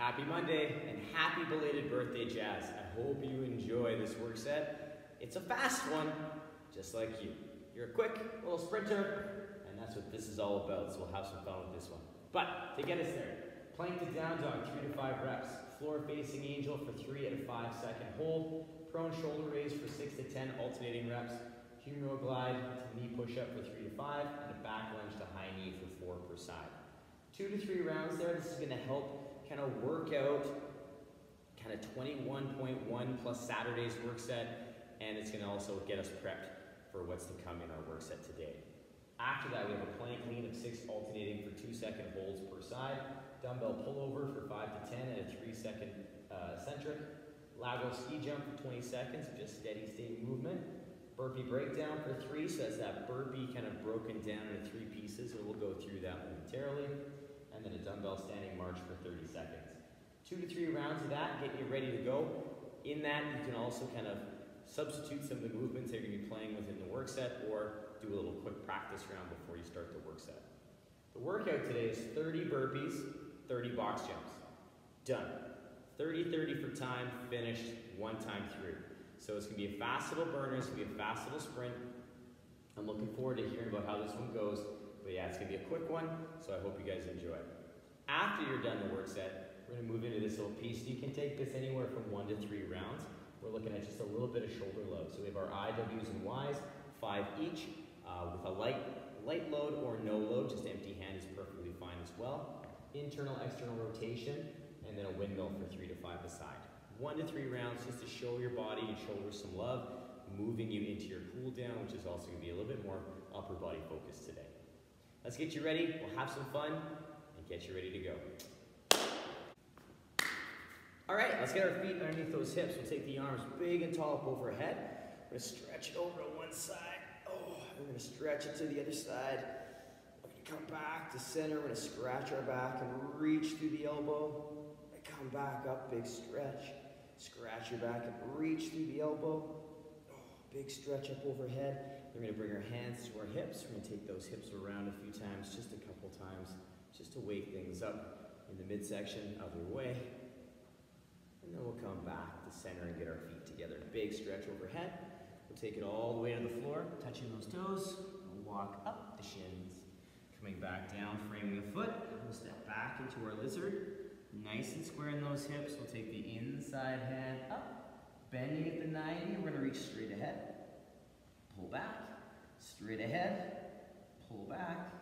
Happy Monday and happy belated birthday, Jazz. I hope you enjoy this work set. It's a fast one, just like you. You're a quick little sprinter, and that's what this is all about, so we'll have some fun with this one. But to get us there, plank to down dog, three to five reps. Floor facing angel for three at a five second hold. Prone shoulder raise for six to 10 alternating reps. Humeral glide to knee push up for three to five, and a back lunge to high knee for four per side. Two to three rounds there. This is gonna help kind of work out kind of 21.1 plus Saturday's work set, and it's gonna also get us prepped for what's to come in our work set today. After that, we have a plank lean of six alternating for two second holds per side, dumbbell pullover for five to 10 and a three second uh, centric, lateral ski jump for 20 seconds just steady state movement, burpee breakdown for three, so that's that burpee kind of broken down into three pieces, and we'll go through that momentarily, and then a dumbbell standing march for 30 seconds. Two to three rounds of that, get you ready to go. In that, you can also kind of substitute some of the movements that you're going to be playing within the work set or do a little quick practice round before you start the work set. The workout today is 30 burpees, 30 box jumps. Done. 30-30 for time, finished, one time through. So it's going to be a fast little burner, it's to be a fast little sprint. I'm looking forward to hearing about how this one goes. But yeah, it's going to be a quick one, so I hope you guys enjoy. After you're done the work set, we're going to move into this little piece. You can take this anywhere from one to three rounds. We're looking at just a little bit of shoulder load. So we have our IWs and Ys, five each, uh, with a light, light load or no load, just empty hand is perfectly fine as well. Internal, external rotation, and then a windmill for three to five aside. One to three rounds just to show your body and shoulders some love, moving you into your cool down, which is also gonna be a little bit more upper body focused today. Let's get you ready, we'll have some fun, and get you ready to go. All right, let's get our feet underneath those hips. We'll take the arms big and tall up overhead. We're gonna stretch it over to one side. Oh, we're gonna stretch it to the other side. We're gonna come back to center. We're gonna scratch our back and reach through the elbow. And come back up, big stretch. Scratch your back and reach through the elbow. Oh, big stretch up overhead. We're gonna bring our hands to our hips. We're gonna take those hips around a few times, just a couple times, just to wake things up in the midsection of your way. And then we'll come back to center and get our feet together. Big stretch overhead. We'll take it all the way to the floor, touching those toes. We'll walk up the shins. Coming back down, framing the foot. We'll step back into our lizard. Nice and square in those hips. We'll take the inside hand up. Bending at the 90. We're going to reach straight ahead. Pull back. Straight ahead. Pull back.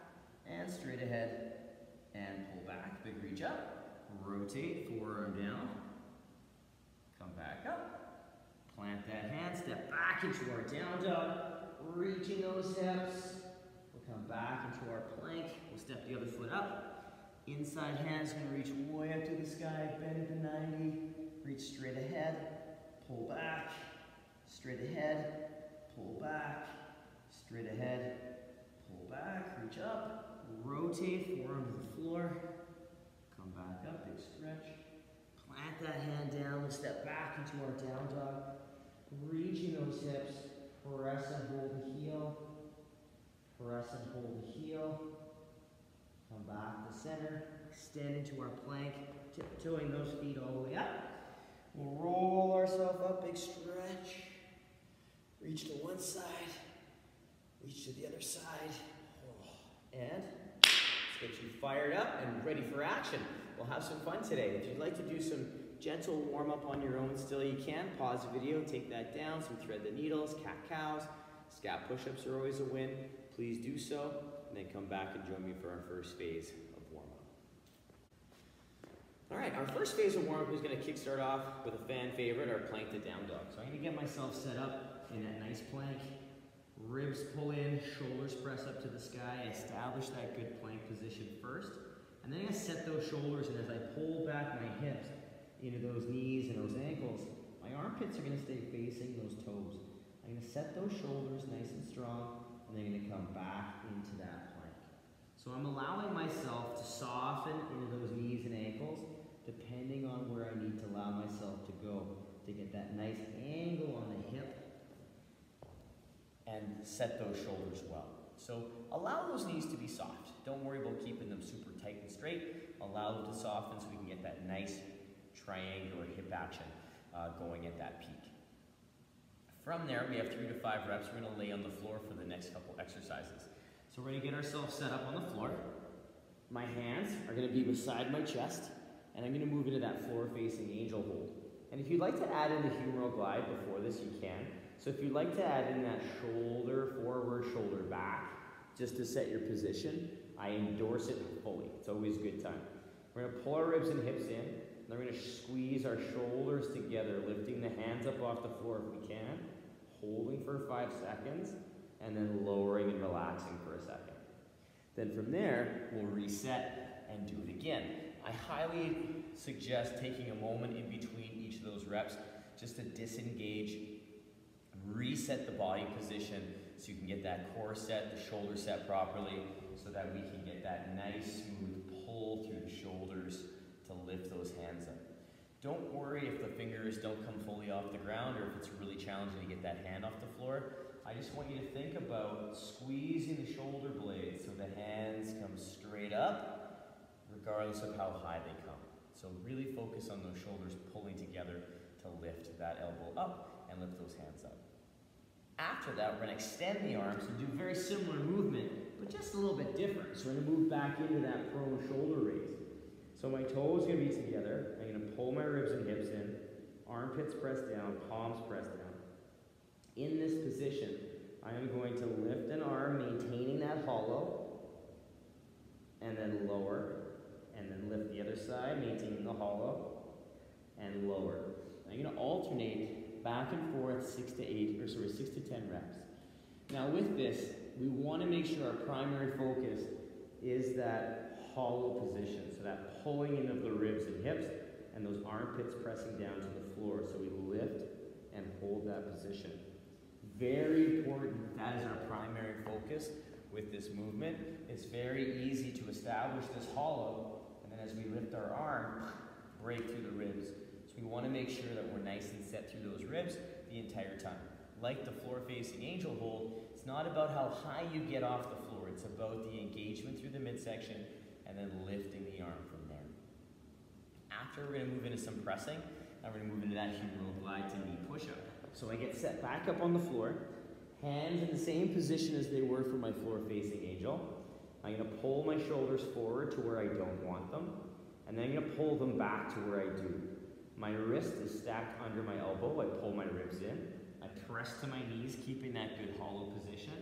And straight ahead. And pull back. Big reach up. Rotate, forearm down. Come back up. Plant that hand, step back into our down dog. Reaching those hips. We'll come back into our plank. We'll step the other foot up. Inside hand's gonna reach way up to the sky, bend at the 90. Reach straight ahead, pull back. Straight ahead, pull back. Straight ahead, pull back, reach up. Rotate, forearm to the floor. Come back up, big stretch. Plant that hand down, we'll step back into our down dog. Reaching those hips, press and hold the heel. Press and hold the heel. Come back to center, extend into our plank, tiptoeing those feet all the way up. We'll roll ourselves up, big stretch. Reach to one side, reach to the other side. Oh, and let's get you fired up and ready for action. We'll have some fun today. If you'd like to do some gentle warm up on your own still, you can. Pause the video, take that down, some thread the needles, cat cows, scap push ups are always a win. Please do so, and then come back and join me for our first phase of warm up. All right, our first phase of warm up is going to kickstart off with a fan favorite, our plank to down dog. So I'm going to get myself set up in that nice plank. Ribs pull in, shoulders press up to the sky. Establish that good plank position first. And then gonna set those shoulders, and as I pull back my hips into those knees and those ankles, my armpits are gonna stay facing those toes. I'm gonna set those shoulders nice and strong, and then I'm gonna come back into that plank. So I'm allowing myself to soften into those knees and ankles, depending on where I need to allow myself to go to get that nice angle on the and set those shoulders well. So allow those knees to be soft. Don't worry about keeping them super tight and straight. Allow them to soften so we can get that nice triangular hip action uh, going at that peak. From there, we have three to five reps. We're gonna lay on the floor for the next couple exercises. So we're gonna get ourselves set up on the floor. My hands are gonna be beside my chest, and I'm gonna move into that floor-facing angel hold. And if you'd like to add in the humeral glide before this, you can. So if you'd like to add in that shoulder forward, shoulder back, just to set your position, I endorse it fully. It's always a good time. We're gonna pull our ribs and hips in, and we're gonna squeeze our shoulders together, lifting the hands up off the floor if we can, holding for five seconds, and then lowering and relaxing for a second. Then from there, we'll reset and do it again. I highly suggest taking a moment in between each of those reps just to disengage, reset the body position so you can get that core set, the shoulder set properly, so that we can get that nice smooth pull through the shoulders to lift those hands up. Don't worry if the fingers don't come fully off the ground or if it's really challenging to get that hand off the floor. I just want you to think about squeezing the shoulder blades so the hands come straight up, regardless of how high they come. So really focus on those shoulders pulling together to lift that elbow up and lift those hands up. After that, we're going to extend the arms and do very similar movement, but just a little bit different. So we're going to move back into that prone shoulder raise. So my toes are going to be together. I'm going to pull my ribs and hips in, armpits pressed down, palms pressed down. In this position, I am going to lift an arm, maintaining that hollow, and then lower, and then lift the other side, maintaining the hollow, and lower. I'm going to alternate back and forth six to eight, or sorry, six to ten reps. Now with this, we want to make sure our primary focus is that hollow position, so that pulling in of the ribs and hips, and those armpits pressing down to the floor. So we lift and hold that position. Very important, that is our primary focus with this movement. It's very easy to establish this hollow, and then as we lift our arm, break through the ribs. We want to make sure that we're nice and set through those ribs the entire time. Like the floor-facing angel hold, it's not about how high you get off the floor, it's about the engagement through the midsection and then lifting the arm from there. After, we're going to move into some pressing, and we're going to move into that humeral glide to knee push-up. So I get set back up on the floor, hands in the same position as they were for my floor-facing angel. I'm going to pull my shoulders forward to where I don't want them, and then I'm going to pull them back to where I do. My wrist is stacked under my elbow. I pull my ribs in. I press to my knees, keeping that good hollow position,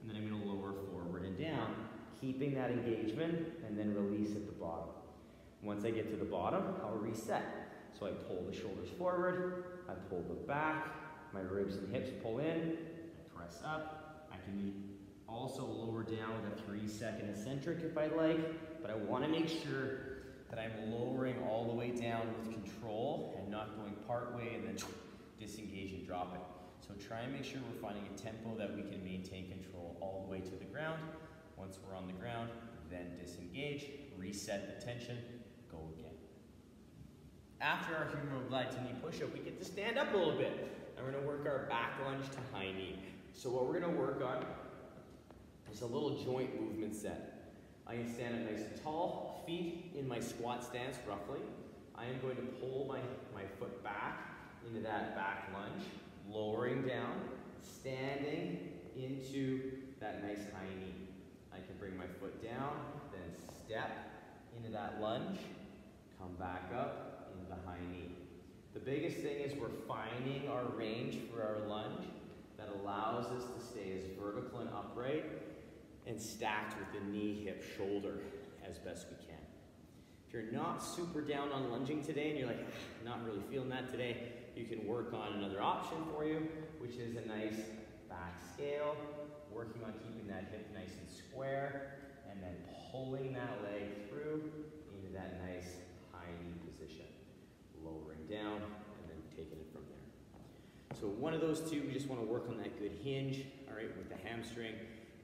and then I'm going to lower forward and down, keeping that engagement, and then release at the bottom. Once I get to the bottom, I'll reset. So I pull the shoulders forward, I pull the back, my ribs and hips pull in, I press up. I can also lower down with a three second eccentric if I like, but I wanna make sure that I'm lowering all the way down with control and not going part way and then disengage and drop it. So try and make sure we're finding a tempo that we can maintain control all the way to the ground. Once we're on the ground, then disengage, reset the tension, go again. After our humeral glide to knee push-up, we get to stand up a little bit. And we're gonna work our back lunge to high knee. So what we're gonna work on is a little joint movement set. I can stand up nice and tall, feet in my squat stance roughly. I am going to pull my, my foot back into that back lunge, lowering down, standing into that nice high knee. I can bring my foot down, then step into that lunge, come back up into the high knee. The biggest thing is we're finding our range for our lunge that allows us to stay as vertical and upright and stacked with the knee, hip, shoulder as best we can. If you're not super down on lunging today and you're like, ah, not really feeling that today, you can work on another option for you, which is a nice back scale, working on keeping that hip nice and square, and then pulling that leg through into that nice high knee position lowering down, and then taking it from there. So one of those two, we just want to work on that good hinge, all right, with the hamstring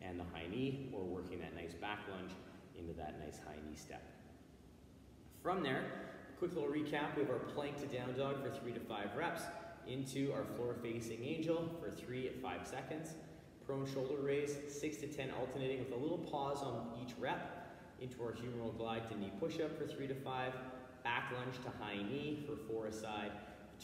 and the high knee, or working that nice back lunge into that nice high knee step. From there, quick little recap, we have our plank to down dog for three to five reps, into our floor facing angel for three at five seconds, prone shoulder raise, six to 10 alternating with a little pause on each rep, into our humeral glide to knee push up for three to five, back lunge to high knee for four aside,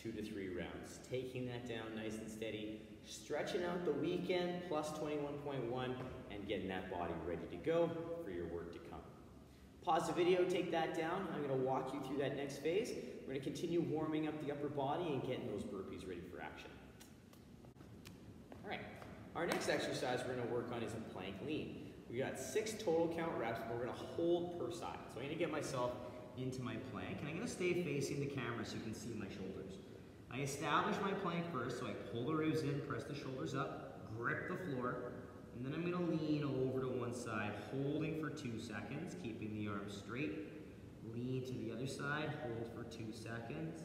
two to three rounds. Taking that down nice and steady, stretching out the weekend plus 21.1 and getting that body ready to go for your work to. Pause the video, take that down. I'm gonna walk you through that next phase. We're gonna continue warming up the upper body and getting those burpees ready for action. All right, our next exercise we're gonna work on is a plank lean. We got six total count reps, but we're gonna hold per side. So I'm gonna get myself into my plank, and I'm gonna stay facing the camera so you can see my shoulders. I establish my plank first, so I pull the ribs in, press the shoulders up, grip the floor, and then I'm gonna lean over to one side, holding for two seconds, keeping the arms straight. Lean to the other side, hold for two seconds.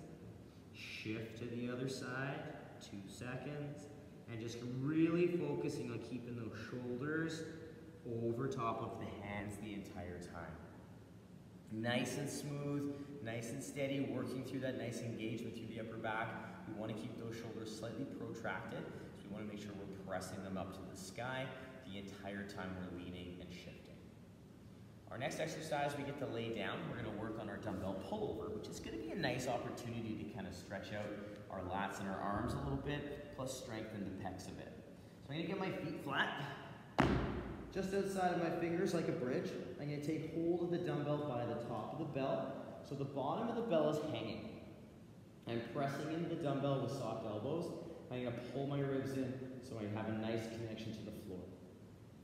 Shift to the other side, two seconds. And just really focusing on keeping those shoulders over top of the hands the entire time. Nice and smooth, nice and steady, working through that nice engagement through the upper back. We want to keep those shoulders slightly protracted, so we want to make sure we're pressing them up to the sky the entire time we're leaning and shifting. Our next exercise, we get to lay down. We're going to work on our dumbbell pullover, which is going to be a nice opportunity to kind of stretch out our lats and our arms a little bit, plus strengthen the pecs a bit. So I'm going to get my feet flat just outside of my fingers like a bridge. I'm going to take hold of the dumbbell by the top of the bell. So the bottom of the bell is hanging. I'm pressing into the dumbbell with soft elbows. I'm going to pull my ribs in so I have a nice connection to the floor.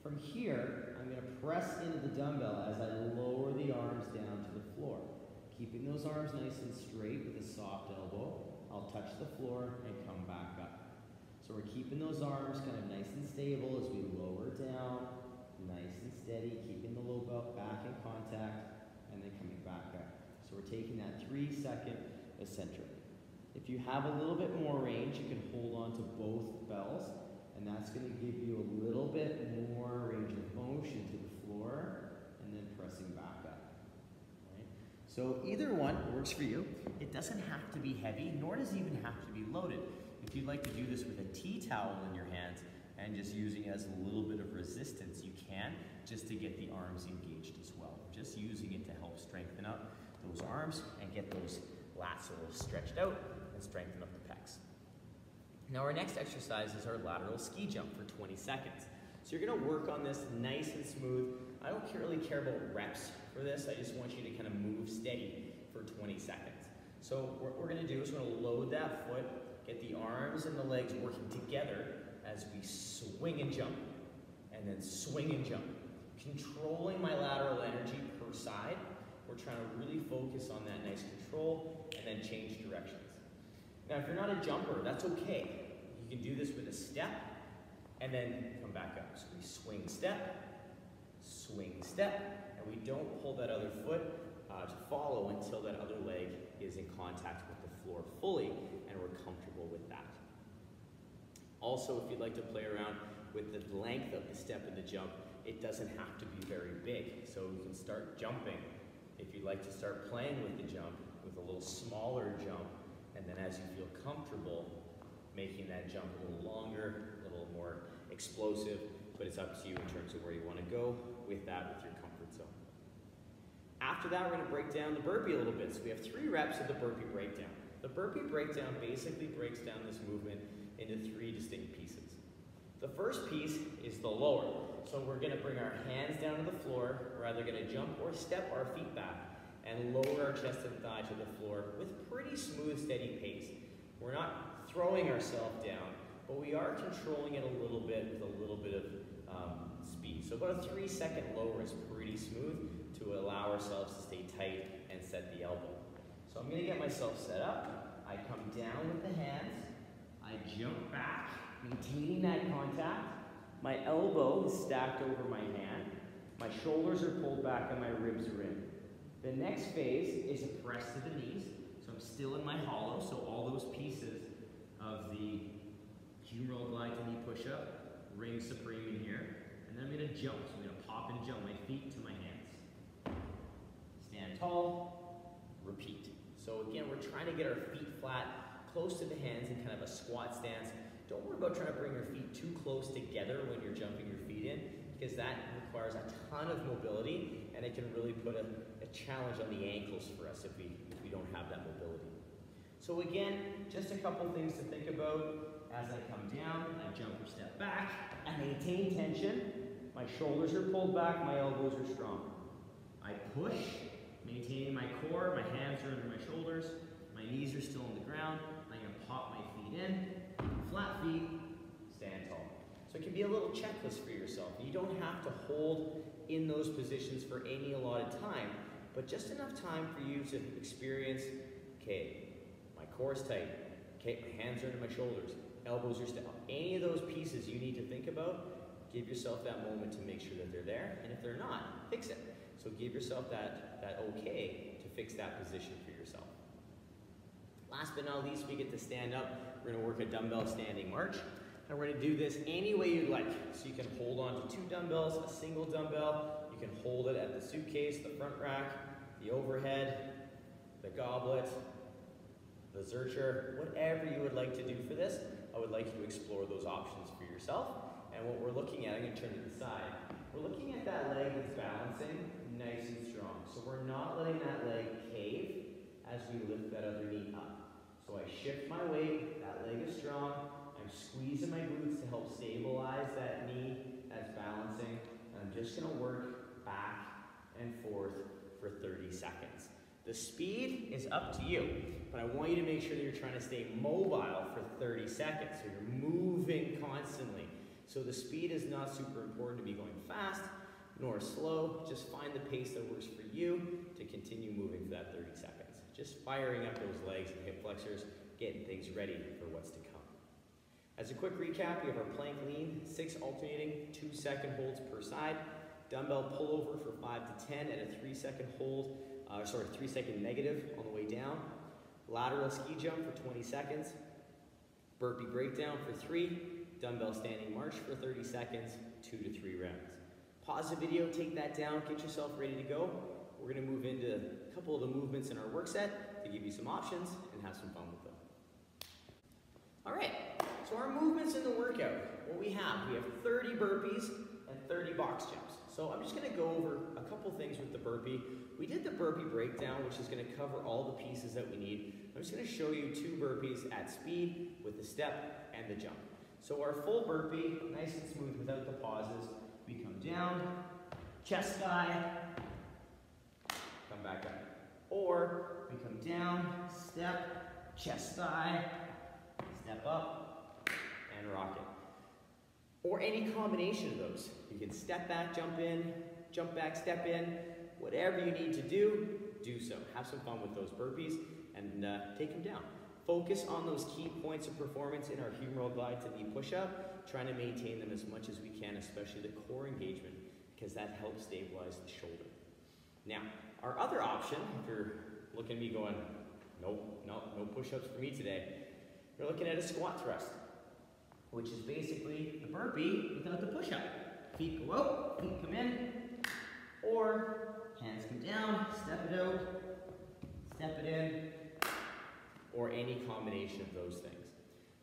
From here, I'm going to press into the dumbbell as I lower the arms down to the floor. Keeping those arms nice and straight with a soft elbow, I'll touch the floor and come back up. So we're keeping those arms kind of nice and stable as we lower down, nice and steady, keeping the low belt back in contact, and then coming back up. So we're taking that three second eccentric. If you have a little bit more range, you can hold on to both bells, and that's gonna give you a little bit more range of motion to the floor, and then pressing back up. So either one works for you. It doesn't have to be heavy, nor does it even have to be loaded. If you'd like to do this with a tea towel in your hands, and just using it as a little bit of resistance, you can, just to get the arms engaged as well. Just using it to help strengthen up those arms and get those lats a little stretched out and strengthen up the. Now our next exercise is our lateral ski jump for 20 seconds. So you're gonna work on this nice and smooth. I don't really care about reps for this. I just want you to kind of move steady for 20 seconds. So what we're gonna do is we're gonna load that foot, get the arms and the legs working together as we swing and jump, and then swing and jump. Controlling my lateral energy per side. We're trying to really focus on that nice control and then change directions. Now, if you're not a jumper, that's okay. You can do this with a step and then come back up. So we swing step, swing step, and we don't pull that other foot uh, to follow until that other leg is in contact with the floor fully and we're comfortable with that. Also, if you'd like to play around with the length of the step and the jump, it doesn't have to be very big. So we can start jumping. If you'd like to start playing with the jump, with a little smaller jump, and then as you feel comfortable, making that jump a little longer, a little more explosive, but it's up to you in terms of where you want to go with that, with your comfort zone. After that, we're going to break down the burpee a little bit. So we have three reps of the burpee breakdown. The burpee breakdown basically breaks down this movement into three distinct pieces. The first piece is the lower. So we're gonna bring our hands down to the floor. We're either gonna jump or step our feet back and lower our chest and thigh to the floor with pretty smooth, steady pace. We're not throwing ourselves down, but we are controlling it a little bit with a little bit of um, speed. So about a three second lower is pretty smooth to allow ourselves to stay tight and set the elbow. So I'm gonna get myself set up. I come down with the hands. I jump back, maintaining that contact. My elbow is stacked over my hand. My shoulders are pulled back and my ribs are in. The next phase is a press to the knees. So I'm still in my hollow, so all those pieces of the humeral glide to knee push-up ring supreme in here. And then I'm gonna jump. So I'm gonna pop and jump my feet to my hands. Stand tall, repeat. So again, we're trying to get our feet flat, close to the hands in kind of a squat stance. Don't worry about trying to bring your feet too close together when you're jumping your feet in, because that requires a ton of mobility and it can really put a, challenge on the ankles for us if we, if we don't have that mobility. So again, just a couple things to think about. As I come down, I jump or step back, I maintain tension, my shoulders are pulled back, my elbows are strong. I push, maintaining my core, my hands are under my shoulders, my knees are still on the ground, I'm gonna pop my feet in, flat feet, stand tall. So it can be a little checklist for yourself. You don't have to hold in those positions for any allotted time, but just enough time for you to experience, okay, my core is tight, okay, my hands are under my shoulders, elbows are still. Any of those pieces you need to think about, give yourself that moment to make sure that they're there, and if they're not, fix it. So give yourself that, that okay to fix that position for yourself. Last but not least, we get to stand up. We're gonna work a dumbbell standing march. And we're gonna do this any way you'd like. So you can hold on to two dumbbells, a single dumbbell. You can hold it at the suitcase, the front rack, the overhead, the goblet, the zercher, whatever you would like to do for this. I would like you to explore those options for yourself. And what we're looking at, I'm gonna turn to the side. We're looking at that leg that's balancing nice and strong. So we're not letting that leg cave as we lift that other knee up. So I shift my weight, that leg is strong, I'm squeezing my glutes to help stabilize that knee that's balancing, and I'm just gonna work back and forth for 30 seconds. The speed is up to you, but I want you to make sure that you're trying to stay mobile for 30 seconds, so you're moving constantly. So the speed is not super important to be going fast, nor slow. Just find the pace that works for you to continue moving for that 30 seconds. Just firing up those legs and hip flexors, getting things ready for what's to come. As a quick recap, we have our plank lean, six alternating, two second holds per side. Dumbbell pullover for five to 10 at a three second hold, uh, sorry, three second negative on the way down. Lateral ski jump for 20 seconds. Burpee breakdown for three. Dumbbell standing march for 30 seconds, two to three rounds. Pause the video, take that down, get yourself ready to go. We're gonna move into a couple of the movements in our work set to give you some options and have some fun with them. All right, so our movements in the workout, what we have, we have 30 burpees and 30 box jumps. So I'm just gonna go over a couple things with the burpee. We did the burpee breakdown, which is gonna cover all the pieces that we need. I'm just gonna show you two burpees at speed with the step and the jump. So our full burpee, nice and smooth without the pauses. We come down, chest guy, come back up. Or we come down, step, chest thigh, step up, and rock it. Or any combination of those. You can step back, jump in, jump back, step in. Whatever you need to do, do so. Have some fun with those burpees and uh, take them down. Focus on those key points of performance in our humeral glide to knee push-up, trying to maintain them as much as we can, especially the core engagement, because that helps stabilize the shoulder. Now, our other option, if you're looking at me going, nope, nope, no push-ups for me today, you're looking at a squat thrust, which is basically the burpee without the push-up. Feet go out, feet come in, or hands come down, step it out, step it in, or any combination of those things.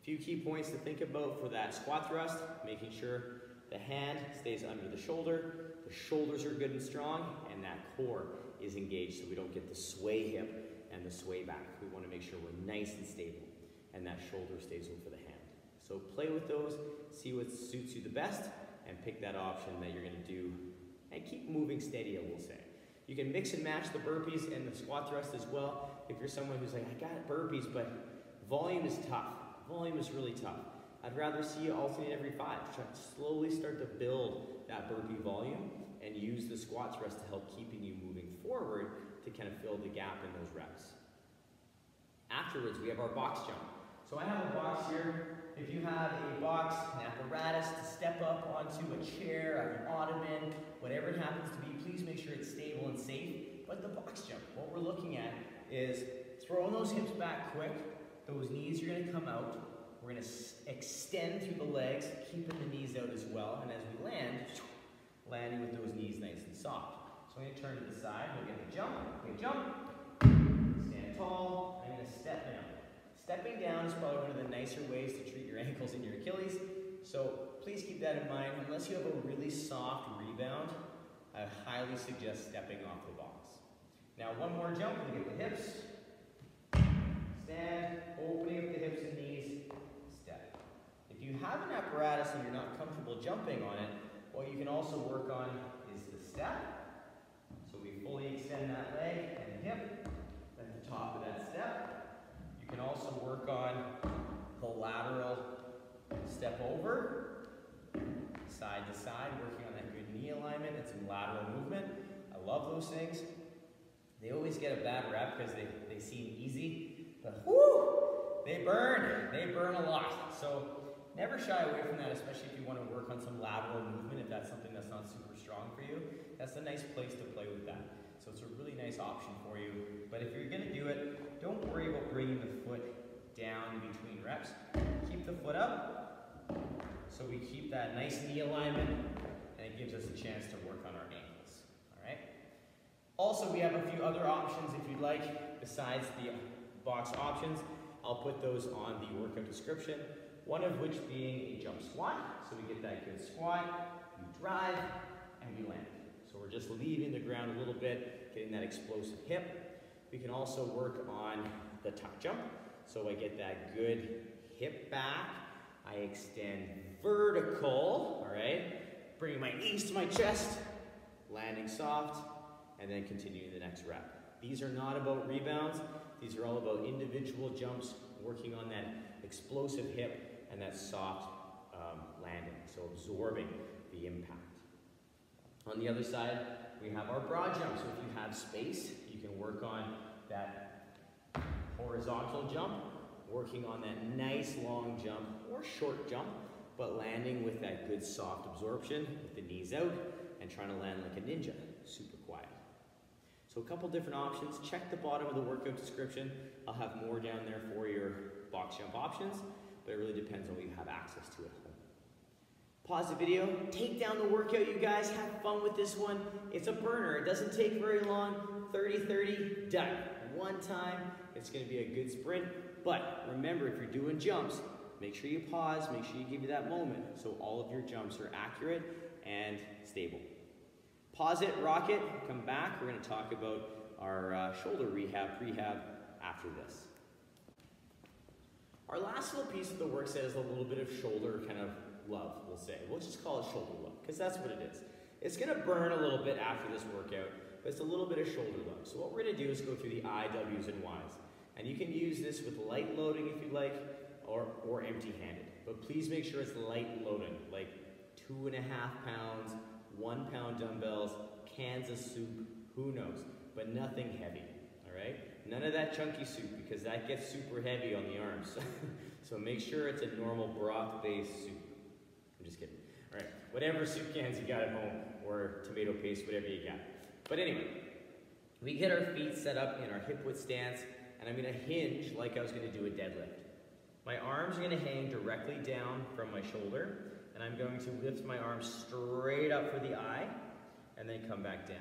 A few key points to think about for that squat thrust, making sure the hand stays under the shoulder, the shoulders are good and strong, and that core is engaged so we don't get the sway hip and the sway back. We want to make sure we're nice and stable and that shoulder stays over the hand. So play with those, see what suits you the best, and pick that option that you're to do, and keep moving steady, I will say. You can mix and match the burpees and the squat thrust as well. If you're someone who's like, I got burpees, but volume is tough. Volume is really tough. I'd rather see you alternate every five. Try to slowly start to build that burpee volume and use the squat thrust to help keeping you moving forward to kind of fill the gap in those reps. Afterwards, we have our box jump. So I have a box here. If you have a box, an apparatus to step up onto a chair, an ottoman, whatever it happens to be, please make sure it's stable and safe. But the box jump, what we're looking at is throwing those hips back quick. Those knees are going to come out. We're going to extend through the legs, keeping the knees out as well. And as we land, landing with those knees nice and soft. So I'm to turn to the side. Get the jump. Okay, jump. Stand tall. I'm going to step down. Stepping down is probably one of the nicer ways to treat your ankles and your Achilles. So please keep that in mind. Unless you have a really soft rebound, I highly suggest stepping off the box. Now one more jump, we get the hips. Stand, opening up the hips and knees, step. If you have an apparatus and you're not comfortable jumping on it, what you can also work on is the step. So we fully extend that leg and hip at the top of that step. You can also work on the lateral step over, side to side, working on that good knee alignment and some lateral movement. I love those things. They always get a bad rep because they, they seem easy, but whoo, they burn. They burn a lot. So never shy away from that, especially if you want to work on some lateral movement, if that's something that's not super strong for you. That's a nice place to play with that. So it's a really nice option for you. But if you're going to do it, don't worry about bringing the foot down in between reps. Keep the foot up so we keep that nice knee alignment and it gives us a chance to work on our ankles. All right. Also, we have a few other options if you'd like besides the box options. I'll put those on the workout description. One of which being a jump squat. So we get that good squat, we drive, and we land. So we're just leaving the ground a little bit, getting that explosive hip. We can also work on the tuck jump. So I get that good hip back. I extend vertical, all right? Bringing my knees to my chest, landing soft, and then continuing the next rep. These are not about rebounds. These are all about individual jumps, working on that explosive hip and that soft um, landing, so absorbing the impact. On the other side, we have our broad jump. So if you have space, you can work on that horizontal jump, working on that nice long jump or short jump, but landing with that good soft absorption with the knees out and trying to land like a ninja, super quiet. So a couple different options. Check the bottom of the workout description. I'll have more down there for your box jump options, but it really depends on what you have access to at home. Pause the video, take down the workout, you guys. Have fun with this one. It's a burner. It doesn't take very long. 30-30, done. One time, it's gonna be a good sprint. But remember, if you're doing jumps, make sure you pause, make sure you give you that moment so all of your jumps are accurate and stable. Pause it, rock it, come back. We're gonna talk about our uh, shoulder rehab, prehab after this. Our last little piece of the work set is a little bit of shoulder kind of love, we'll say. We'll just call it shoulder love, because that's what it is. It's gonna burn a little bit after this workout, but it's a little bit of shoulder love. So what we're gonna do is go through the I, W's, and Y's. And you can use this with light loading if you'd like, or, or empty-handed. But please make sure it's light loading, like two and a half pounds, one pound dumbbells, cans of soup, who knows, but nothing heavy, all right? None of that chunky soup because that gets super heavy on the arms. so make sure it's a normal broth-based soup. I'm just kidding. All right, whatever soup cans you got at home or tomato paste, whatever you got. But anyway, we get our feet set up in our hip width stance and I'm gonna hinge like I was gonna do a deadlift. My arms are gonna hang directly down from my shoulder and I'm going to lift my arms straight up for the I and then come back down.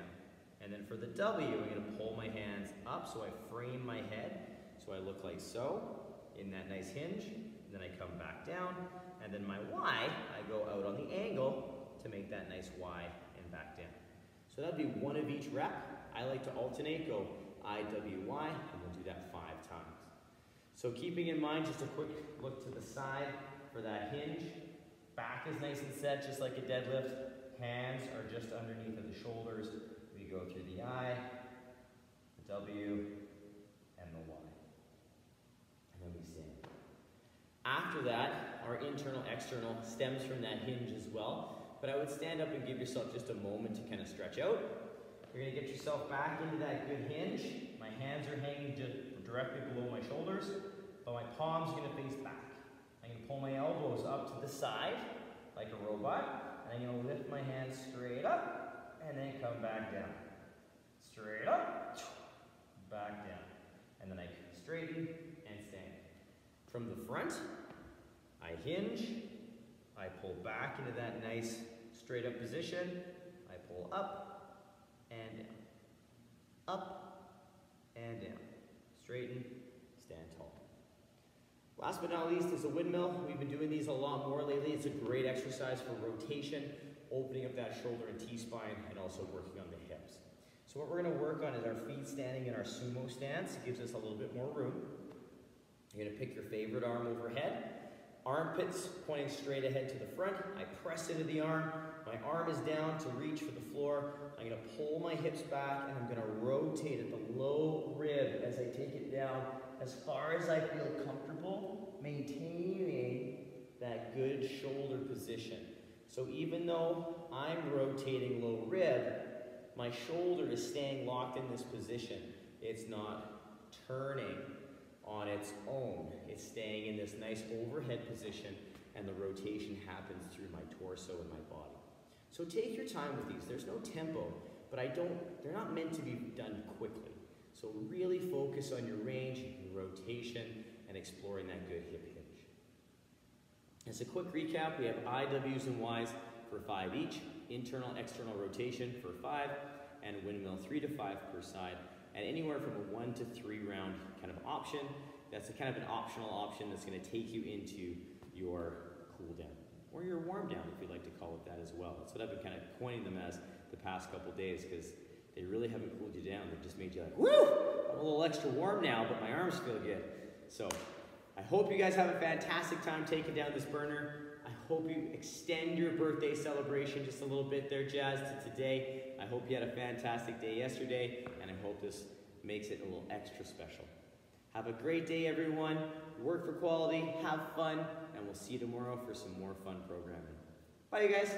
And then for the W, I'm gonna pull my hands up so I frame my head. So I look like so, in that nice hinge. Then I come back down. And then my Y, I go out on the angle to make that nice Y and back down. So that'd be one of each rep. I like to alternate, go I, W, Y, and we'll do that five times. So keeping in mind, just a quick look to the side for that hinge. Back is nice and set, just like a deadlift. Hands are just underneath of the shoulders. We go through the I, the W, and the Y. And then we stand. After that, our internal, external stems from that hinge as well. But I would stand up and give yourself just a moment to kind of stretch out. You're gonna get yourself back into that good hinge. My hands are hanging directly below my shoulders, but my palms are gonna face back. I'm gonna pull my elbows up to the side, like a robot, and I'm gonna lift my hands straight up, and then come back down. Straight up, back down. And then I straighten. From the front, I hinge, I pull back into that nice straight up position, I pull up and down, up and down, straighten, stand tall. Last but not least is a windmill. We've been doing these a lot more lately. It's a great exercise for rotation, opening up that shoulder and T-spine, and also working on the hips. So what we're gonna work on is our feet standing in our sumo stance. It gives us a little bit more room. You're gonna pick your favorite arm overhead. Armpits pointing straight ahead to the front. I press into the arm. My arm is down to reach for the floor. I'm gonna pull my hips back and I'm gonna rotate at the low rib as I take it down as far as I feel comfortable, maintaining that good shoulder position. So even though I'm rotating low rib, my shoulder is staying locked in this position. It's not turning on its own. It's staying in this nice overhead position and the rotation happens through my torso and my body. So take your time with these. There's no tempo, but I don't, they're not meant to be done quickly. So really focus on your range, your rotation, and exploring that good hip hinge. As a quick recap, we have I, W's, and Y's for five each, internal, external rotation for five, and windmill three to five per side, and anywhere from a one to three round kind of option. That's a kind of an optional option that's gonna take you into your cool down, or your warm down, if you'd like to call it that as well. That's what I've been kind of coining them as the past couple days, because they really haven't cooled you down. They've just made you like, woo, I'm a little extra warm now, but my arms feel good. So I hope you guys have a fantastic time taking down this burner. Hope you extend your birthday celebration just a little bit there, Jazz, to today. I hope you had a fantastic day yesterday, and I hope this makes it a little extra special. Have a great day, everyone. Work for quality, have fun, and we'll see you tomorrow for some more fun programming. Bye, you guys.